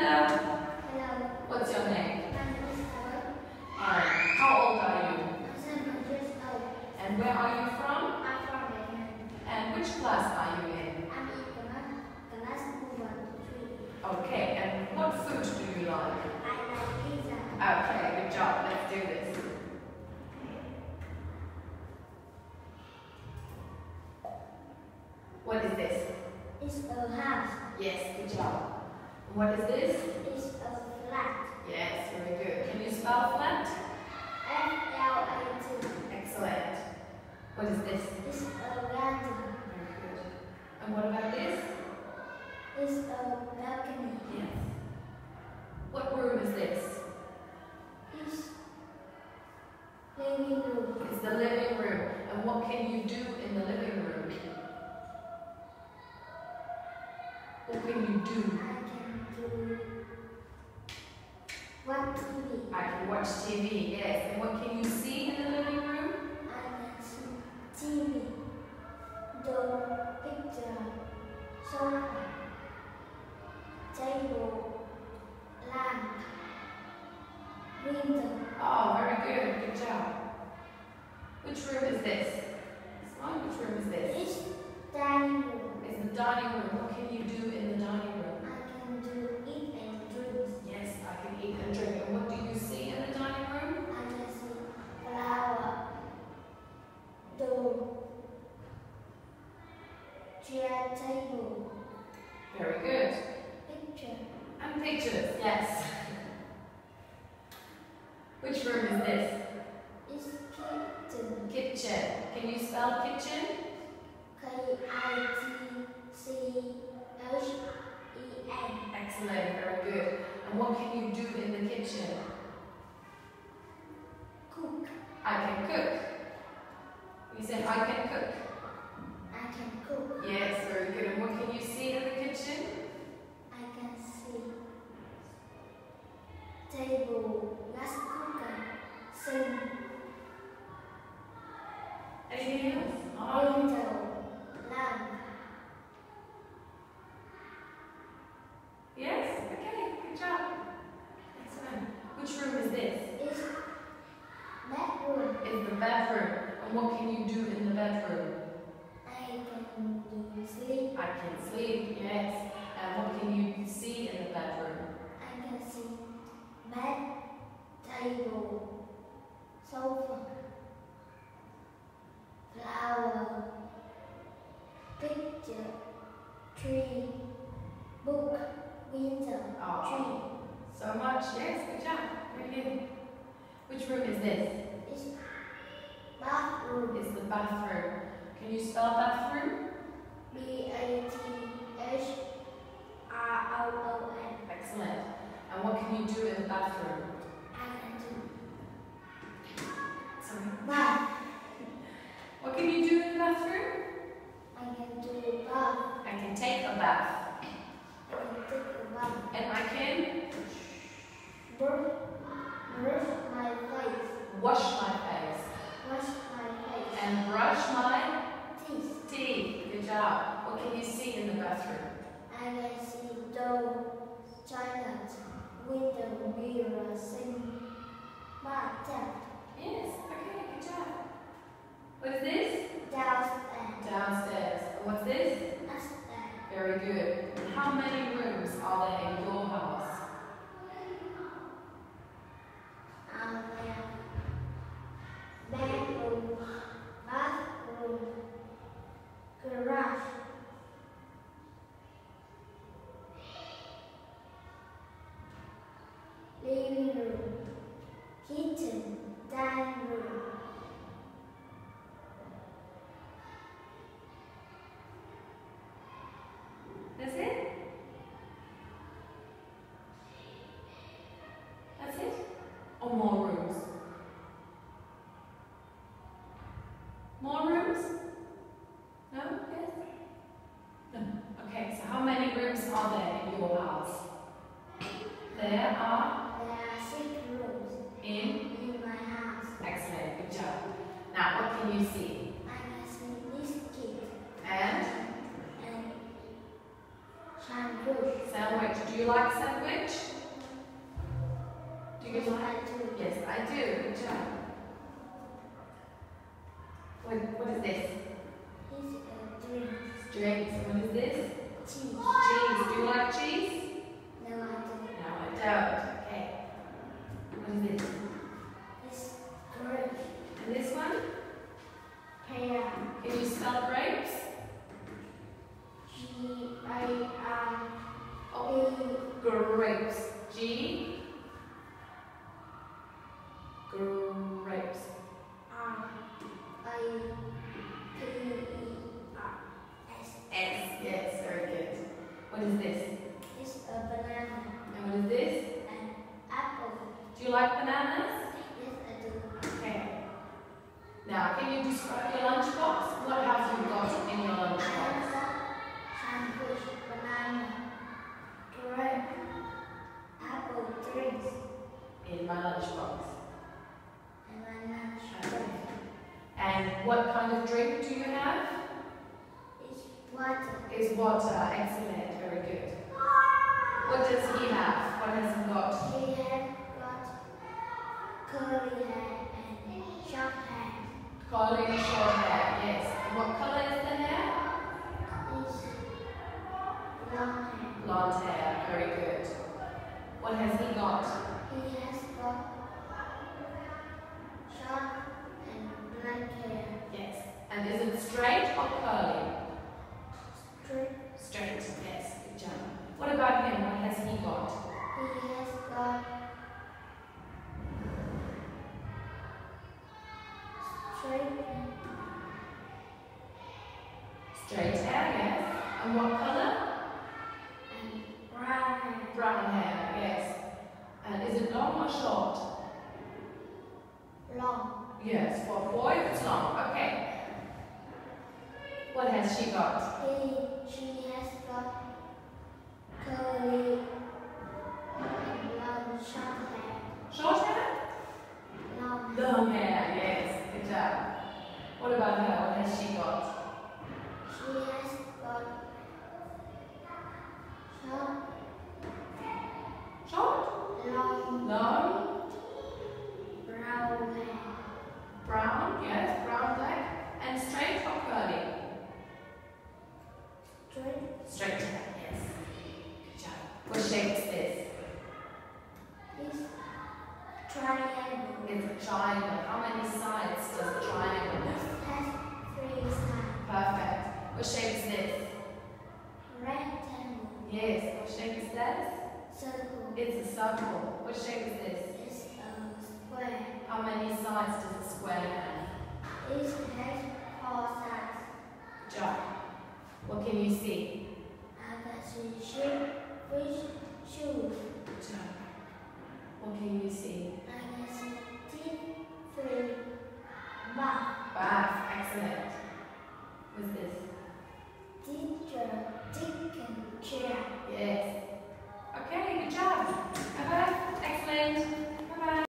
Hello. Hello. What's your name? My name is Helen. Alright. How old are you? I'm seven years old. And where are you from? I'm from Vietnam. And which class are you in? I'm in class, class one to three. Okay. And what food do you like? I like pizza. Okay. Good job. Let's do this. What is this? It's a house. Yes. Good job. What is this? It's a flat. Yes. Very good. Can you spell flat? F-L-A-T. Excellent. What is this? It's a garden. Very good. And what about this? It's a balcony. Yes. What room is this? It's living room. It's the living room. And what can you do in the living room? What can you do? Watch TV, yes. And what can you see in the living room? I can see TV, door, picture, sofa, table, lamp, window. Oh, very good. Good job. Which room is this? This one? Which room is this? It's dining room. It's the dining room. What can you do in the dining room? I can do eat and drink. Yes, I can eat and drink. And what do you see in the dining room? I can see flower, door, table, Very good. picture. And pictures, yes. Which room is this? It's kitchen. Kitchen. Can you spell kitchen? K-I-T-C-H-E-N. Excellent, very good. And what can you do in the kitchen? Cook. I can cook. You said I can cook. I can cook. Yes, very good. And what can you see in the kitchen? I can see table, gas cooker, sink, Anything else? Oh, window, lamp. yes. Okay, good job. Excellent. Which room is this? It's bedroom. It's the bedroom. And what can you do in the bedroom? I do sleep. I can sleep, yes. And what can you see in the bedroom? I can see bed, table, sofa, flower, picture, tree, book, window, Oh, so much. Yes, good job. Very good. Which room is this? It's bathroom. It's the bathroom. Can you spell bathroom? B A T H R O O N. Excellent. And what can you do in the bathroom? I can do Sorry. bath. What can you do in the bathroom? I can do bath. I can take a bath. I can take a bath. And I can Brush, brush my face. wash my face. Wash my face. And brush my Teeth. teeth. Job. What can you see in the bathroom? I can see door, toilet, window, mirror, sink, bathtub, Yes. Okay, good job. What is this? downstairs, Downstairs. And what's this? upstairs. Very good. How many rooms are there in your house? Um, bedroom, bathroom, garage, living room, kitchen, dining room. That's it? That's it? Or more rooms? More rooms? No? Yes? No. Okay, so how many rooms are there in your house? There are There are six rooms in. in my house. Excellent, good job. Now, what can you see? I can see this kid And and Sandwich. Sandwich. Do you like sandwich? Do you Yes, like? I do. Yes, I do. Good job. What, what is this? It's a uh, drink. Drinks. What is this? Cheese. Cheese. Do you like cheese? No, I don't. No, I don't. Okay. What is this? It's grape. And this one? Pear. Can you spell grapes? G I R Oh, grapes. G. water. Is water. Excellent. Very good. What does he have? What has he got? He has got curly hair and short hair. Curly short hair. Yes. And what color is the hair? It's long hair. Blonde hair. Very good. What has he got? He has got short and black hair. Yes. And is it straight or curly? Straight. Straight. Yes. Good job. What about him? He has got straight Straight hair. Yes. And what color? and brown hair. Brown hair. Yes. And is it long or short? Long. Yes. For a boy, it's long. Okay. What has she got? He, she has got curly and long short hair. Short hair? Long. Long hair. Yes. Good job. What about her? What has she got? She has got short, Short. long Long. brown hair. Brown. Yes. Brown, black. And straight or curly? Straight. Straight hair. Yes. Good job. What shape is this? It's triangle. It's a triangle. How many sides does a triangle It have? has three sides. Perfect. What shape is this? Rectangle. Yes. What shape is that? Circle. It's a circle. What shape is this? It's a square. How many sides does a square have? It has four sides. Job. What can you see? I can see sheep, fish, shoes. Job. What can you see? I see teeth, three, bath, Bath. Excellent.